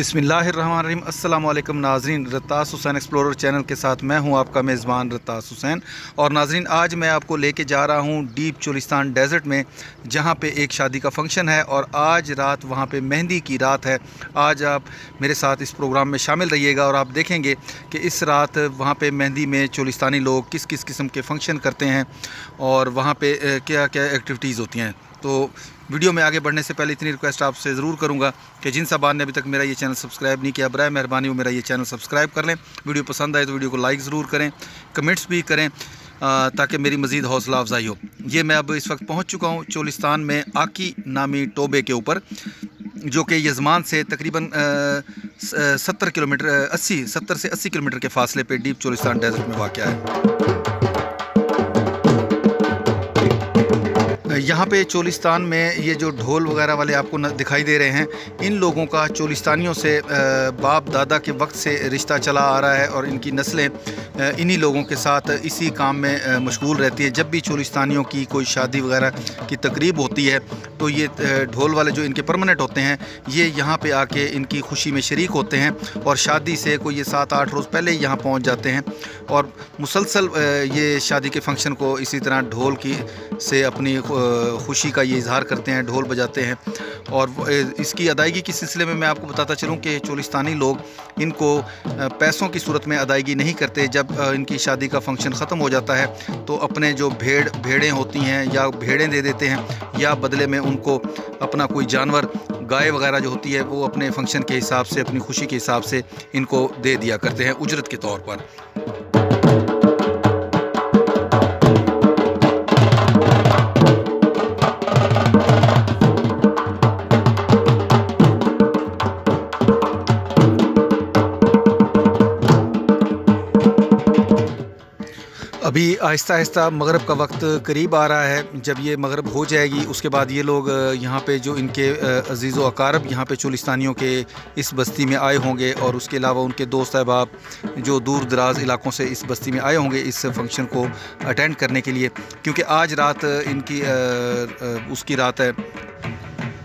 बिसमीम अल्लाम नाजरीन, रतास Hussain explorer channel के साथ मैं हूँ आपका मेज़बान रतास हुसैन। और नाजरीन, आज मैं आपको लेके जा रहा हूँ डीप चोलिस्तान डेज़र्ट में, जहाँ पे एक शादी का फ़ंक्शन है और आज रात वहाँ पे मेहंदी की रात है। आज आप मेरे साथ इस प्रोग्राम में शामिल रहिएगा और आप देखेंगे कि इस रात वहाँ पर मेहंदी में चोलिस्तानी लोग किस किस किस्म के फ़ंक्शन करते हैं और वहाँ पर क्या क्या एक्टिविटीज़ होती हैं। तो वीडियो में आगे बढ़ने से पहले इतनी रिक्वेस्ट आपसे ज़रूर करूँगा कि जिन साहबान ने अभी तक मेरा ये चैनल सब्सक्राइब नहीं किया बर मेहरबानी वो मेरा ये चैनल सब्सक्राइब कर लें। वीडियो पसंद आए तो वीडियो को लाइक ज़रूर करें कमेंट्स भी करें ताकि मेरी मज़ीद हौसला अफजाई हो। ये मैं अब इस वक्त पहुँच चुका हूँ चोलिस्तान में आकी नामी टोबे के ऊपर, जो कि यजमान से तकरीबन सत्तर किलोमीटर, अस्सी, सत्तर से अस्सी किलोमीटर के फासले पे डीप चोलिस्तान डेजर्ट में वाक़ है। यहाँ पे चोलिस्तान में ये जो ढोल वगैरह वाले आपको दिखाई दे रहे हैं, इन लोगों का चोलिस्तानियों से बाप दादा के वक्त से रिश्ता चला आ रहा है और इनकी नस्लें इन्हीं लोगों के साथ इसी काम में मशगूल रहती है। जब भी चोलिस्तानियों की कोई शादी वगैरह की तकरीब होती है तो ये ढोल वाले जो इनके परमानेंट होते हैं, ये यहाँ पे आके इनकी खुशी में शरीक होते हैं और शादी से कोई ये सात आठ रोज़ पहले ही यहाँ पहुँच जाते हैं और मुसलसल ये शादी के फ़ंक्शन को इसी तरह ढोल की से अपनी खुशी का ये इजहार करते हैं, ढोल बजाते हैं। और इसकी अदायगी के सिलसिले में मैं आपको बताता चलूँ कि चोलिस्तानी लोग इनको पैसों की सूरत में अदायगी नहीं करते। जब इनकी शादी का फ़ंक्शन ख़त्म हो जाता है तो अपने जो भेड़, भेड़ें होती हैं या भेड़ें दे देते हैं, या बदले में उनको अपना कोई जानवर, गाय वगैरह जो होती है, वो अपने फ़ंक्शन के हिसाब से, अपनी खुशी के हिसाब से इनको दे दिया करते हैं, उजरत के तौर पर। आहिस्ता आहिस्ता मगरब का वक्त करीब आ रहा है। जब ये मगरब हो जाएगी, उसके बाद ये लोग यहाँ पे जो इनके अज़ीज़ व अकारब यहाँ पे चुलिस्तानियों के इस बस्ती में आए होंगे और उसके अलावा उनके दोस्त अहबाब जो दूर दराज इलाकों से इस बस्ती में आए होंगे इस फ़ंक्शन को अटेंड करने के लिए। क्योंकि आज रात इनकी उसकी रात है।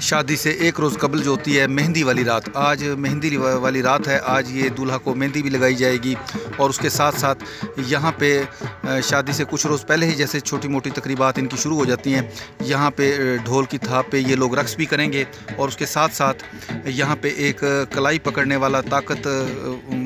शादी से एक रोज़ कबल जो होती है मेहंदी वाली रात। आज मेहंदी वाली रात है। आज ये दूल्हा को मेहंदी भी लगाई जाएगी और उसके साथ साथ यहाँ पे शादी से कुछ रोज़ पहले ही जैसे छोटी मोटी तकरीबात इनकी शुरू हो जाती हैं। यहाँ पे ढोल की थाप पे ये लोग रक्स भी करेंगे और उसके साथ साथ यहाँ पे एक कलाई पकड़ने वाला ताकत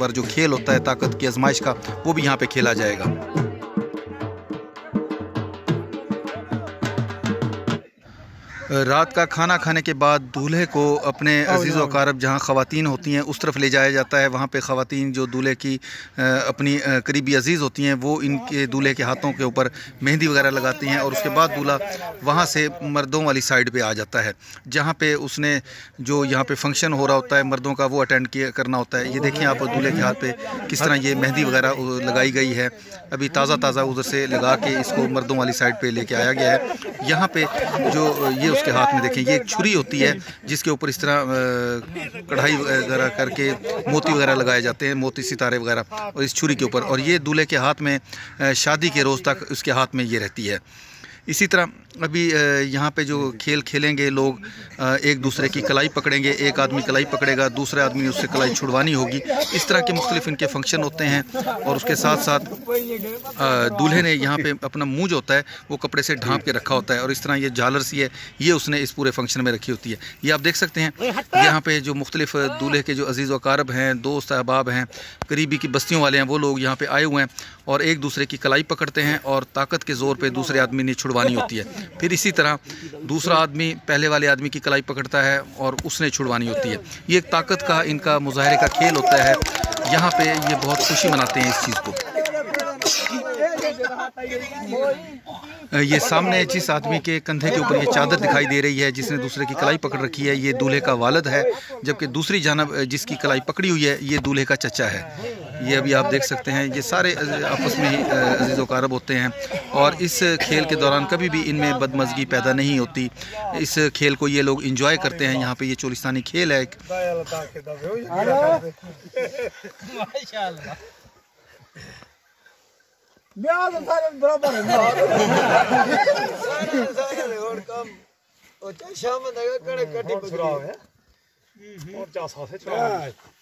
वर जो खेल होता है ताकत की आजमाइश का, वो भी यहाँ पर खेला जाएगा। रात का खाना खाने के बाद दूल्हे को अपने अज़ीज़ वकारब जहाँ ख़वातीन होती हैं उस तरफ़ ले जाया जाता है। वहाँ पे ख़वातीन जो दूल्हे की अपनी करीबी अज़ीज़ होती हैं वो इनके दूल्हे के हाथों के ऊपर मेहंदी वगैरह लगाती हैं और उसके बाद दूल्हा वहाँ से मर्दों वाली साइड पे आ जाता है जहाँ पे उसने जो यहाँ पे फ़ंक्शन हो रहा होता है मर्दों का वो अटेंड किया करना होता है। ये देखें आप दूल्हे के हाथ पर किस तरह ये मेहंदी वगैरह लगाई गई है। अभी ताज़ा ताज़ा उधर से लगा के इसको मर्दों वाली साइड पर लेके आया गया है। यहाँ पर जो ये उसके हाथ में देखें ये एक छुरी होती है जिसके ऊपर इस तरह कढ़ाई वगैरह करके मोती वगैरह लगाए जाते हैं मोती सितारे वगैरह और इस छुरी के ऊपर। और ये दूल्हे के हाथ में शादी के रोज़ तक उसके हाथ में ये रहती है। इसी तरह अभी यहाँ पे जो खेल खेलेंगे लोग एक दूसरे की कलाई पकड़ेंगे, एक आदमी कलाई पकड़ेगा, दूसरे आदमी उससे कलाई छुड़वानी होगी। इस तरह के मुख्तलिफ़ इनके फ़ंक्शन होते हैं और उसके साथ साथ दूल्हे ने यहाँ पे अपना मुँह जो होता है, वो कपड़े से ढाँप के रखा होता है और इस तरह ये झालर सी है, ये उसने इस पूरे फ़ंक्शन में रखी होती है। ये आप देख सकते हैं, यहाँ पर जो मुख्तलिफ़ दूल्हे के जो अज़ीज़ वकारब हैं, दोस्त, अहबाब हैं, करीबी की बस्तियों वाले हैं, वो लोग यहाँ पर आए हुए हैं और एक दूसरे की कलाई पकड़ते हैं और ताकत के ज़ोर पर दूसरे आदमी ने छुड़वानी होती है। फिर इसी तरह दूसरा आदमी, पहले वाले आदमी की कलाई पकड़ता है और उसने छुड़वानी होती है। ये एक ताकत का, इनका मुजाहरे का खेल होता है। यहाँ पे ये बहुत खुशी मनाते हैं इस चीज़ को। ये सामने जिस आदमी के कंधे के ऊपर ये चादर दिखाई दे रही है, जिसने दूसरे की कलाई पकड़ रखी है, ये दूल्हे का वालद है, जबकि दूसरी जानब, जिसकी कलाई पकड़ी हुई है, ये दूल्हे का चचा है। ये अभी आप देख सकते हैं ये सारे आपस में ही अज़ीज़ वकारब होते हैं। और इस खेल के दौरान कभी भी इनमें बदमजगी पैदा नहीं होती। इस खेल को ये लोग इंजॉय करते हैं। यहाँ पे ये चोलिस्तानी खेल है एक।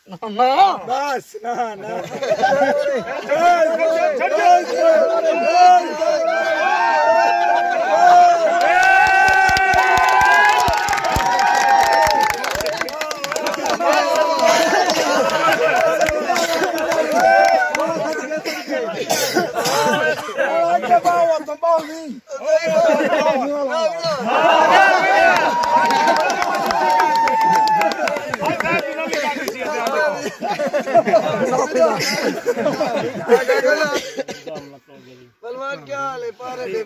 शाम बस ना ना सलमान क्या हाल है? पारे दे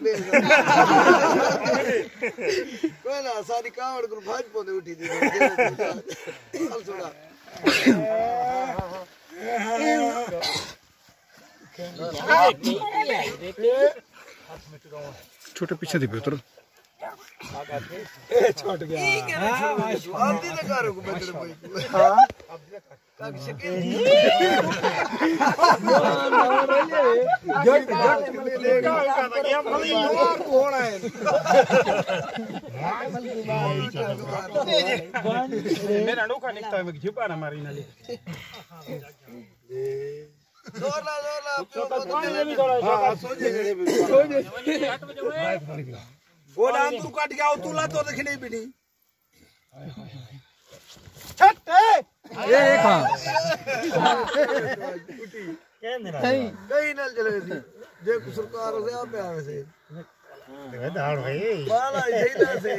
कोई ना, सारी कावड़ को भाज पोंदे उठी दी। चल छोड़ा छोटे पीछे दी उतर। छूट गया हाँ है मेरा है नाली ज़ोर ला ज़ोर ला हाँ नाम तू काट गया तूला तो देखने भी नहीं। कहीं कहीं। नल चले सी। देख सरकार से आप आवे से। दाड़ भाई। बाला यही ना से।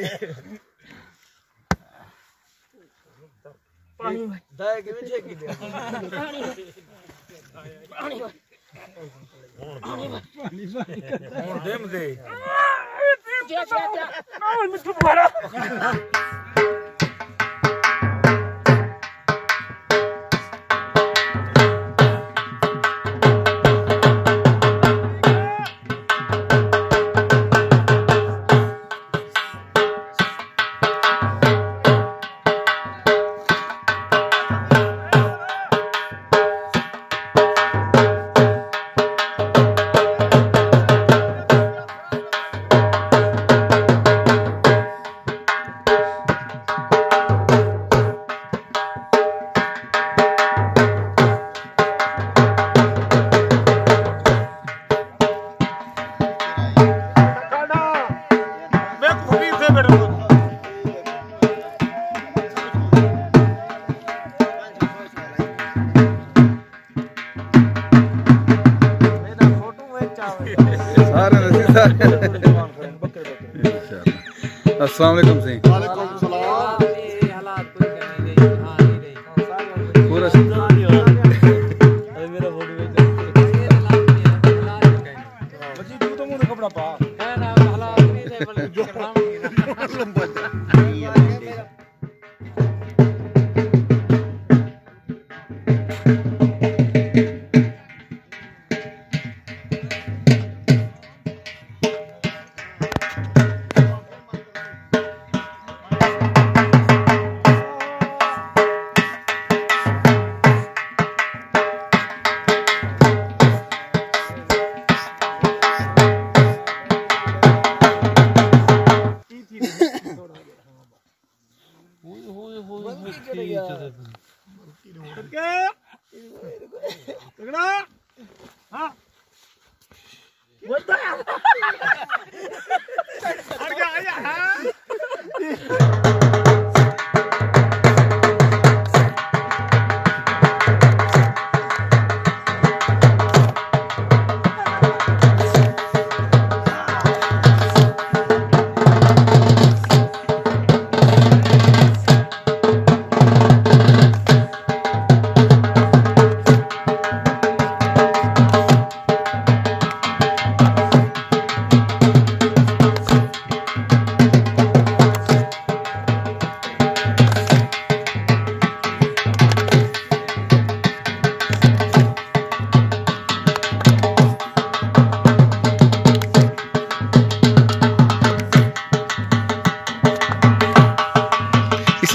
दाय के पीछे की दे देम दे मैं अस्सलाम वालेकुम सही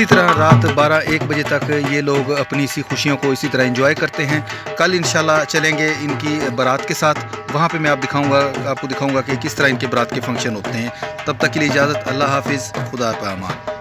इसी तरह रात 12-1 बजे तक ये लोग अपनी इसी खुशियों को इसी तरह एंजॉय करते हैं। कल इन चलेंगे इनकी बारात के साथ। वहाँ पे मैं आप दिखाऊँगा, आपको दिखाऊँगा कि किस तरह इनके बारात के फ़ंक्शन होते हैं। तब तक के लिए इजाज़त, अल्लाह हाफिज़, खुदा पामान